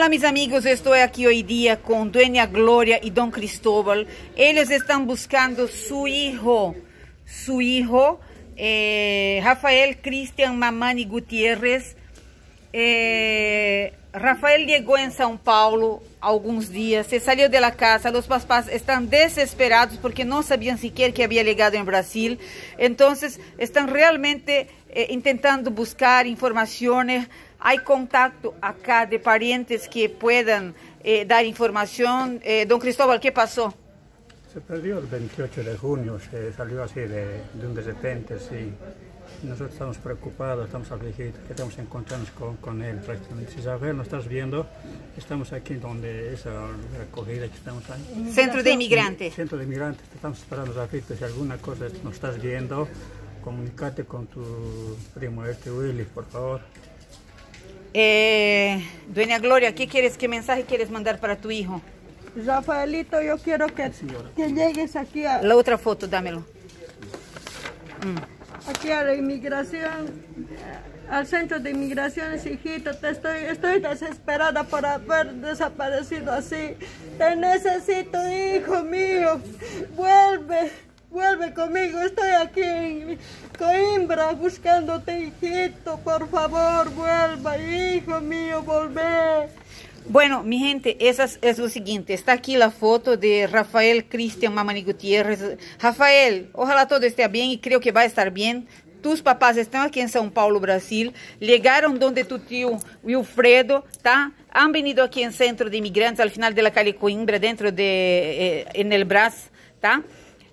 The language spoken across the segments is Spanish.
Hola mis amigos, estoy aquí hoy día con Dueña Gloria y Don Cristóbal. Ellos están buscando su hijo, su hijo, eh, Rafael Cristian Mamani Gutiérrez. Eh, Rafael llegó en São Paulo algunos días, se salió de la casa, los papás están desesperados porque no sabían siquiera que había llegado en Brasil, entonces están realmente eh, intentando buscar informaciones hay contacto acá de parientes que puedan eh, dar información. Eh, don Cristóbal, ¿qué pasó? Se perdió el 28 de junio, se salió así de, un de repente, sí. Nosotros estamos preocupados, estamos afligidos, queremos encontrarnos con, con él prácticamente. Si Isabel, nos estás viendo, estamos aquí donde esa recogida que estamos ahí. Centro de inmigrantes. Centro de inmigrantes, estamos esperando aflitos. Si alguna cosa nos estás viendo, comunícate con tu primo este Willy, por favor. Eh, Dueña Gloria, ¿qué quieres, qué mensaje quieres mandar para tu hijo? Rafaelito, yo quiero que, que llegues aquí a... La otra foto, dámelo. Mm. Aquí a la inmigración, al centro de inmigraciones, hijito, te estoy, estoy desesperada por haber desaparecido así. Te necesito, hijo mío, vuelve. Vuelve conmigo, estoy aquí en Coimbra buscándote, hijito. Por favor, vuelva, hijo mío, volver. Bueno, mi gente, eso es, lo siguiente. Está aquí la foto de Rafael Cristian Mamani Gutiérrez. Rafael, ojalá todo esté bien y creo que va a estar bien. Tus papás están aquí en São Paulo, Brasil. Llegaron donde tu tío Wilfredo, ¿tá? Han venido aquí en Centro de Inmigrantes al final de la calle Coimbra, dentro de, eh, en el Brás, ¿tá?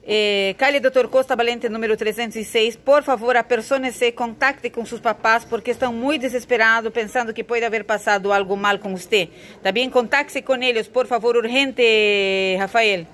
Eh, calle Dr. Costa Valente, número 306. Por favor, a persona se contacte com seus papás porque estão muito desesperados, pensando que pode haver passado algo mal com você. Bem? Contacte-se com eles, por favor, urgente, Rafael.